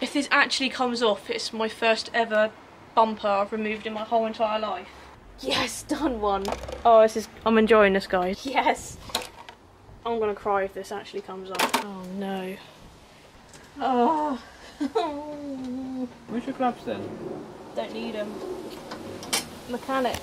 If this actually comes off, it's my first ever bumper I've removed in my whole entire life. Yes, done one. Oh, this is. I'm enjoying this, guys. Yes. I'm gonna cry if this actually comes off. Oh no. Oh. Where's your gloves then? Don't need them. Mechanic.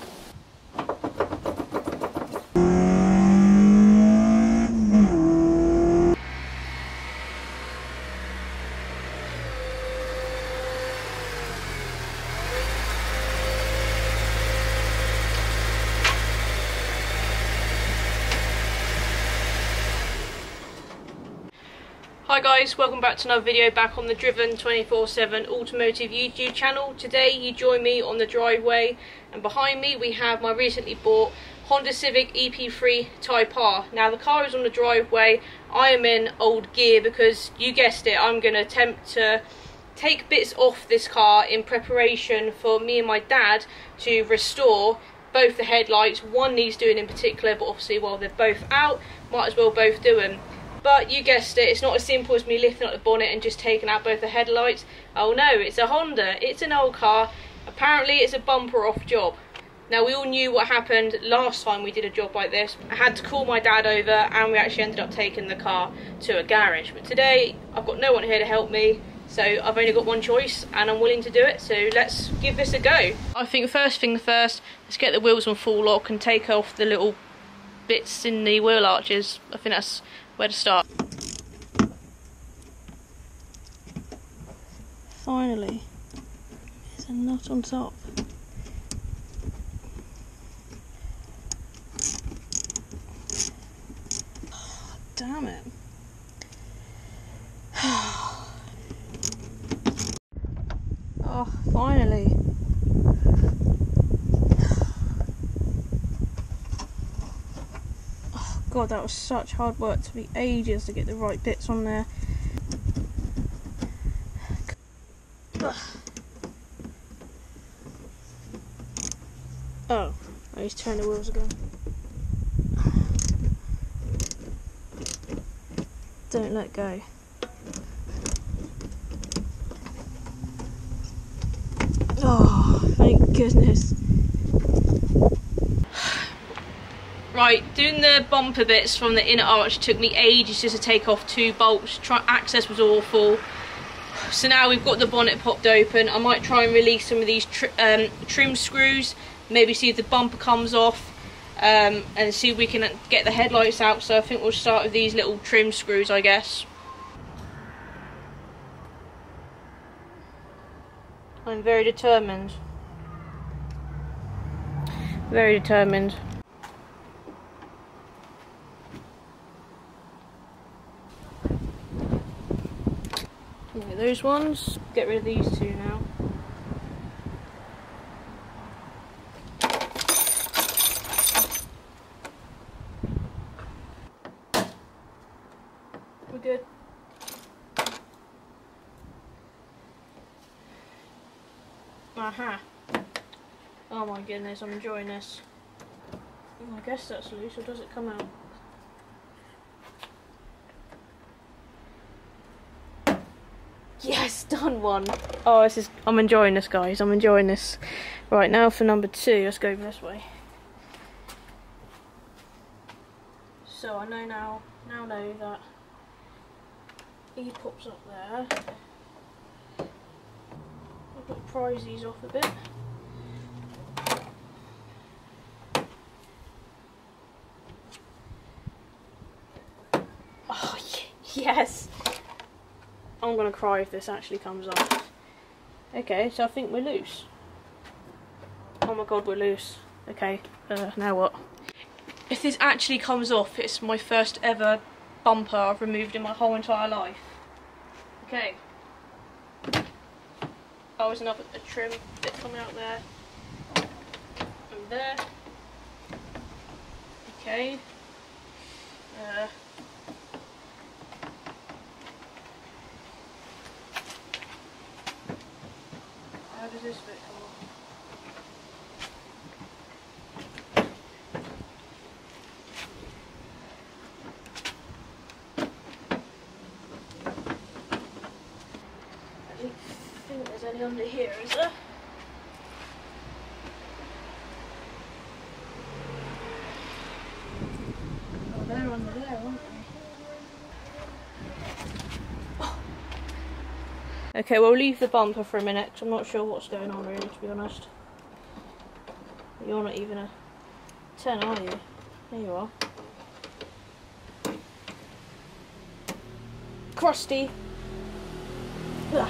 Hi guys, welcome back to another video back on the Driven 24-7 Automotive YouTube channel. Today you join me on the driveway and behind me we have my recently bought Honda Civic EP3 Type R. Now the car is on the driveway, I am in old gear because you guessed it, I'm going to attempt to take bits off this car in preparation for me and my dad to restore both the headlights. One needs doing in particular but obviously while they're both out might as well both do them. But you guessed it, it's not as simple as me lifting up the bonnet and just taking out both the headlights. Oh no, it's a Honda, it's an old car. Apparently it's a bumper off job. Now we all knew what happened last time we did a job like this. I had to call my dad over and we actually ended up taking the car to a garage. But today I've got no one here to help me. So I've only got one choice and I'm willing to do it. So let's give this a go. I think first thing first, let's get the wheels on full lock and take off the little bits in the wheel arches. I think that's where to start. Finally, there's a nut on top. Damn it. oh, finally. God, that was such hard work. Took me ages to get the right bits on there. Oh, I need to turn the wheels again. Don't let go. Oh, thank goodness. Right, doing the bumper bits from the inner arch took me ages just to take off two bolts. Access was awful. So now we've got the bonnet popped open. I might try and release some of these tri um, trim screws. Maybe see if the bumper comes off. Um, and see if we can get the headlights out. So I think we'll start with these little trim screws, I guess. I'm very determined. Very determined. Yeah, those ones. Get rid of these two now. We're good. Aha. Oh my goodness, I'm enjoying this. I guess that's loose, or does it come out? Yes, done one. Oh, this is. I'm enjoying this, guys. I'm enjoying this. Right now for number two, let's go this way. So I know now. Now know that he pops up there. I've got to prise these off a bit. Oh, yes. I'm gonna cry if this actually comes off. Okay, so I think we're loose. Oh my god, we're loose. Okay, uh, now what? If this actually comes off, it's my first ever bumper I've removed in my whole entire life. Okay. Oh, there's another a trim bit coming out there. And there. Okay. Uh, How does this bit come off? At really think there's any under here, is there? Oh, they're under there, aren't they? Oh. Okay, we'll leave the bumper for a minute I'm not sure what's going on really, to be honest. You're not even a 10, are you? There you are. Crusty. Ugh.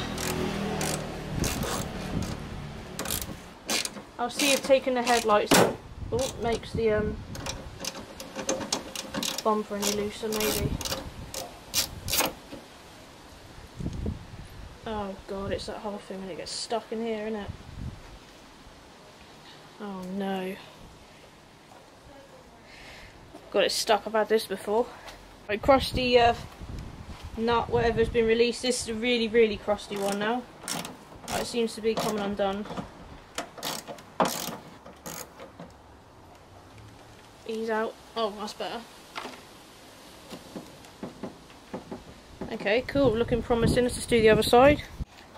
I'll see if taking the headlights oh, makes the um, bumper any looser, maybe. Oh god, it's that whole thing when it gets stuck in here, isn't it? Oh no. Got it stuck, I've had this before. I crushed the uh, nut, whatever's been released. This is a really, really crusty one now. It seems to be coming undone. Ease out. Oh, that's better. Okay, cool. Looking promising. Let's just do the other side.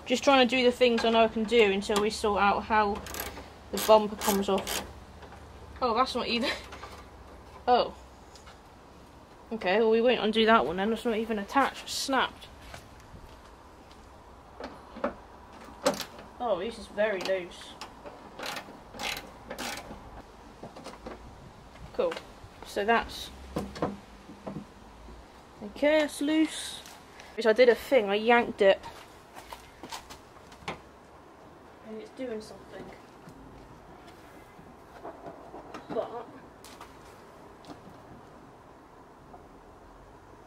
Just trying to do the things I know I can do until we sort out how the bumper comes off. Oh, that's not even... Oh. Okay, well we won't undo that one then. It's not even attached. It's snapped. Oh, this is very loose. Cool. So that's... Okay, it's loose. Which I did a thing, I yanked it. And it's doing something. But...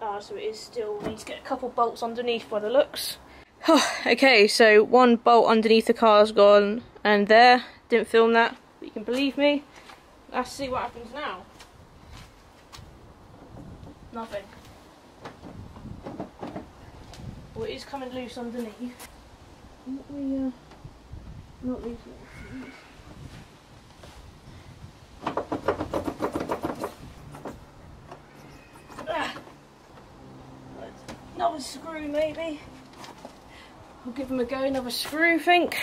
Ah, so it is still, we need to get a couple bolts underneath by the looks. okay, so one bolt underneath the car's gone, and there, didn't film that, but you can believe me. Let's see what happens now. Nothing. Well, it is coming loose underneath. Not we, uh, not these. Ah. Another screw maybe. I'll give them a go, another screw think.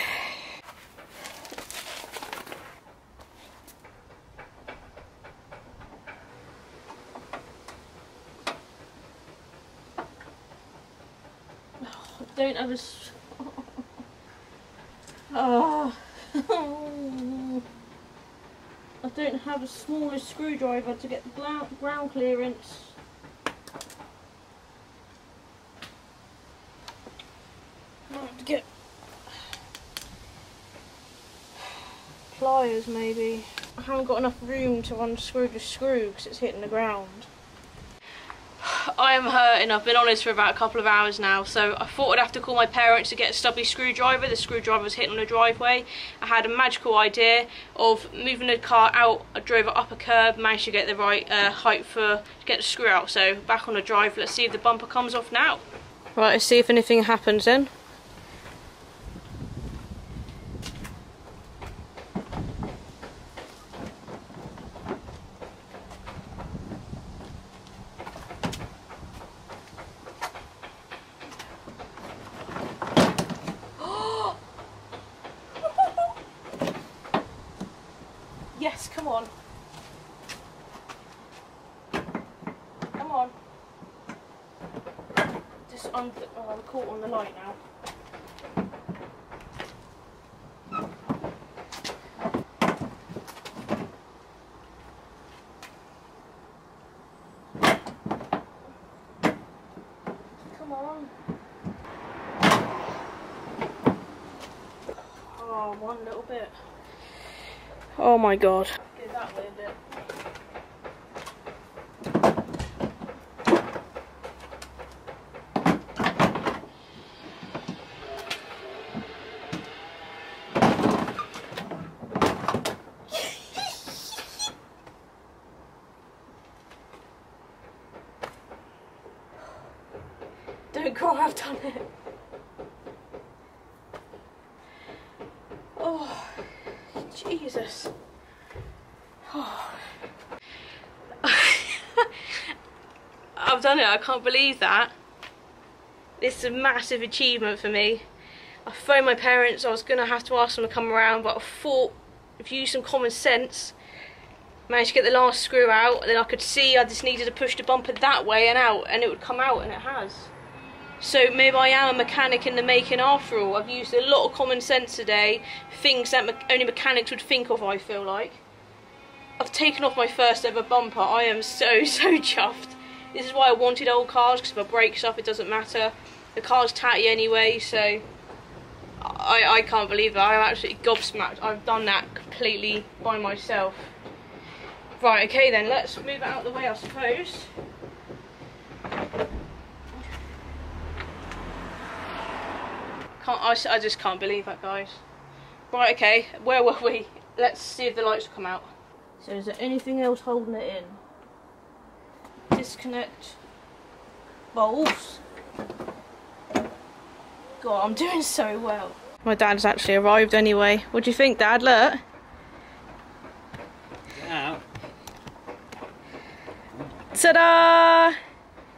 Oh, I don't have a... Oh. I don't have a smaller screwdriver to get the ground clearance. Might have to get pliers maybe. I haven't got enough room to unscrew the screw because it's hitting the ground. I am hurting. I've been on this for about a couple of hours now, so I thought I'd have to call my parents to get a stubby screwdriver. The screwdriver was hitting on the driveway. I had a magical idea of moving the car out. I drove it up a curb, managed to get the right uh, height for to get the screw out. So back on the drive. Let's see if the bumper comes off now. Right, let's see if anything happens then. Yes, come on. Come on. Just on. Oh, I'm caught on the light now. Come on. Oh, one little bit. Oh my god. Go way. Don't cry, I've done it. Oh, Jesus. Oh. I've done it, I can't believe that. This is a massive achievement for me. I phoned my parents. I was gonna have to ask them to come around, but I thought if you use some common sense, managed to get the last screw out, and then I could see I just needed to push the bumper that way and out, and it would come out, and it has. So maybe I am a mechanic in the making after all. I've used a lot of common sense today, things that me- only mechanics would think of. I feel like. I've taken off my first ever bumper. I am so so chuffed. This is why I wanted old cars because if I break up, it doesn't matter. The car's tatty anyway, so I I can't believe it. I'm absolutely gobsmacked. I've done that completely by myself. Right, okay then. Let's move it out of the way, I suppose. Can't I, I just can't believe that, guys. Right, okay. Where were we? Let's see if the lights come out. So is there anything else holding it in? Disconnect bulbs. God, I'm doing so well. My dad's actually arrived anyway. What do you think, Dad? Look. Get out. Ta-da!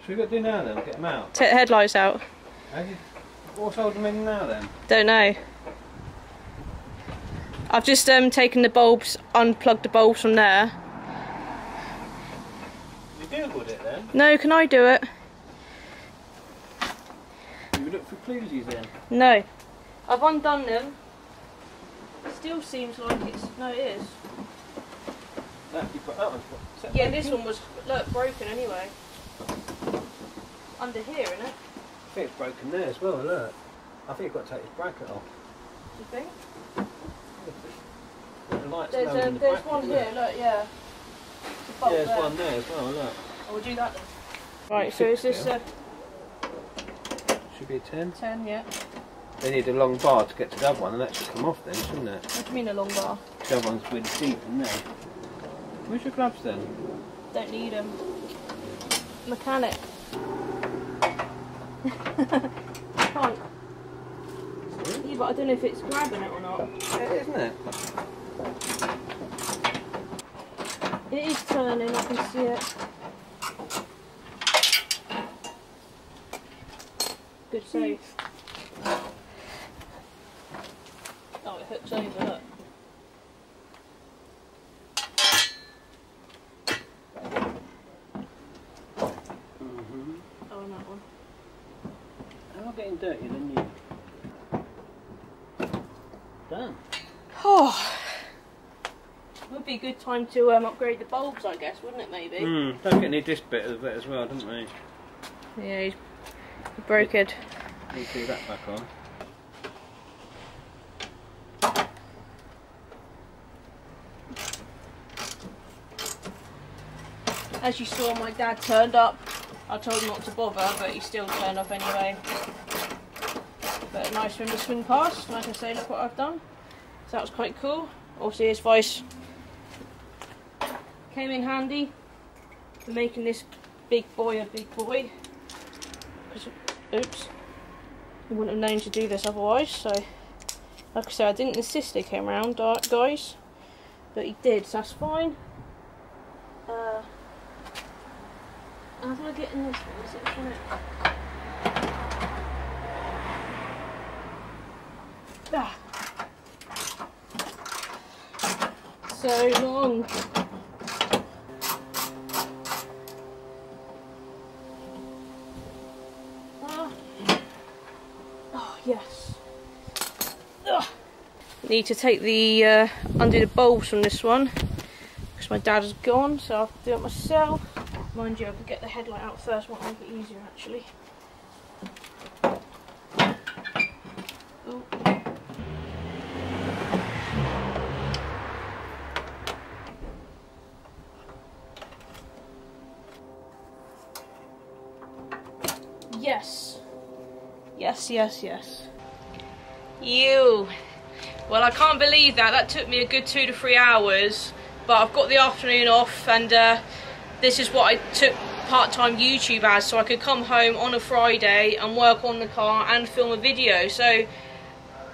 Should we go do now then? Get them out. Take the headlights out. How do you, what's holding them in now then? Don't know. I've just um, taken the bulbs, unplugged the bulbs from there. You googled it then? No, can I do it? You look for cluesies then? No. I've undone them. It still seems like it's. No, it is. That, you put that one's what? is that Yeah, this one was look broken anyway. Under here, innit? I think it's broken there as well, look. I think you've got to take this bracket off. Do you think? The There's a, um, the there's bracket, one here. Look, yeah. Yeah, there's there. one there as well, look. Oh, we'll do that then. Right, so is this a Should be a 10. ten? Yeah. They need a long bar to get to the other one, and that should come off then, shouldn't it? What do you mean a long bar? The other one's really deep in there. Where's your gloves then? Don't need them. Mechanic. Can't. Yeah, but I don't know if it's grabbing it or not. It is, isn't it? It is turning, I can see it. Good save. Oh, it hooks over, look. Mm-hmm. Oh, and that one. Am I getting dirtier than you? Done. Oh. Would be a good time to um, upgrade the bulbs, I guess, wouldn't it, maybe? Hmm, don't get any this bit of it as well, don't we? Yeah, he's broke it. Need to do that back on. As you saw, my dad turned up. I told him not to bother, but he still turned up anyway. But nice for him to swing past. Like I say, look what I've done. So that was quite cool. Also, his voice came in handy for making this big boy a big boy. Oops. He wouldn't have known to do this otherwise, so like I said, I didn't insist they came around, guys, but he did, so that's fine. Uh, how do I get in this one? Is it? Ah. So long. Need to take the uh, undo the bulbs from this one because my dad is gone, so I have to do it myself. Mind you, I could get the headlight out first, might make it easier actually. Yes. Yes, yes, yes. You. Well, I can't believe that. That took me a good two to three hours, but I've got the afternoon off, and uh, this is what I took part-time YouTube as, so I could come home on a Friday and work on the car and film a video. So,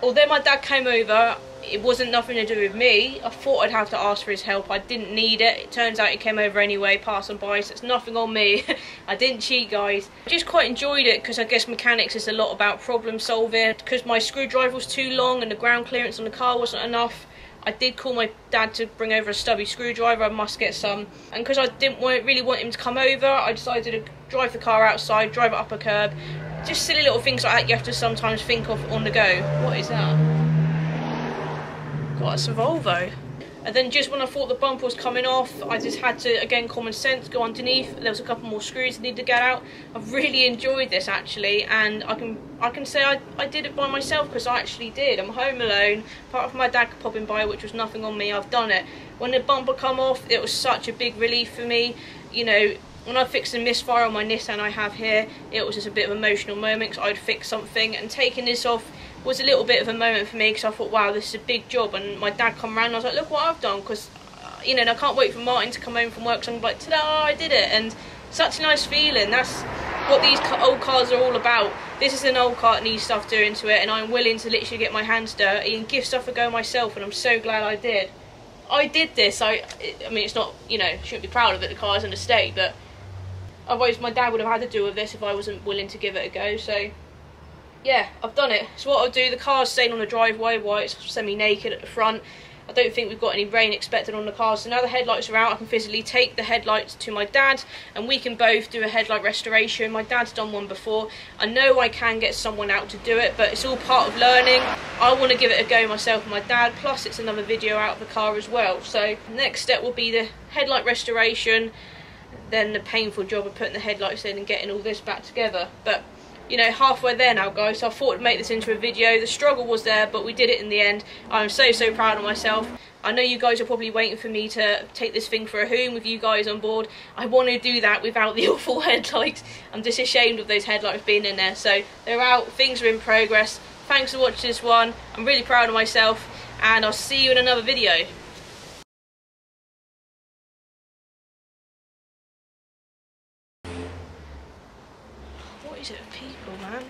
although my dad came over, it wasn't nothing to do with me. I thought I'd have to ask for his help. I didn't need it. It turns out he came over anyway, passing by, so it's nothing on me. I didn't cheat, guys. I just quite enjoyed it because I guess mechanics is a lot about problem solving. Because my screwdriver was too long and the ground clearance on the car wasn't enough. I did call my dad to bring over a stubby screwdriver. I must get some. And because I didn't want, really want him to come over, I decided to drive the car outside, drive it up a curb. Just silly little things like that you have to sometimes think of on the go. What is that? Got some Volvo. And then just when I thought the bumper was coming off, I just had to, again, common sense, go underneath. There was a couple more screws I needed to get out. I've really enjoyed this actually, and I can I can say I, I did it by myself because I actually did. I'm home alone, apart from my dad popping by, which was nothing on me, I've done it. When the bumper come off, it was such a big relief for me. You know, when I fixed the misfire on my Nissan I have here, it was just a bit of an emotional moment because I'd fix something, and taking this off was a little bit of a moment for me because I thought, wow, this is a big job. And my dad come around and I was like, look what I've done because, uh, you know, and I can't wait for Martin to come home from work. So I'm like, ta-da, I did it. And such a nice feeling. That's what these old cars are all about. This is an old car that needs stuff doing to it and I'm willing to literally get my hands dirty and give stuff a go myself and I'm so glad I did. I did this. I, I mean, it's not, you know, shouldn't be proud of it. The car's in a state, but otherwise my dad would have had to do with this if I wasn't willing to give it a go. So yeah, I've done it. So what I'll do, the car's staying on the driveway while it's semi-naked at the front. I don't think we've got any rain expected on the car, so now the headlights are out, I can physically take the headlights to my dad, and we can both do a headlight restoration. My dad's done one before. I know I can get someone out to do it, but it's all part of learning. I want to give it a go myself and my dad, plus it's another video out of the car as well. So next step will be the headlight restoration, then the painful job of putting the headlights in and getting all this back together. But you know, halfway there now, guys. So I thought I'd make this into a video. The struggle was there, but we did it in the end. I'm so, so proud of myself. I know you guys are probably waiting for me to take this thing for a home with you guys on board. I want to do that without the awful headlights. I'm just ashamed of those headlights being in there. So they're out, things are in progress. Thanks for watching this one. I'm really proud of myself, and I'll see you in another video. is it people, man?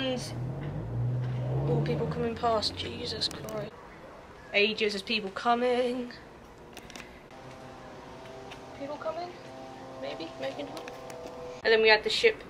More people coming past. Jesus Christ. Ages as people coming. People coming? Maybe, maybe not. And then we had the ship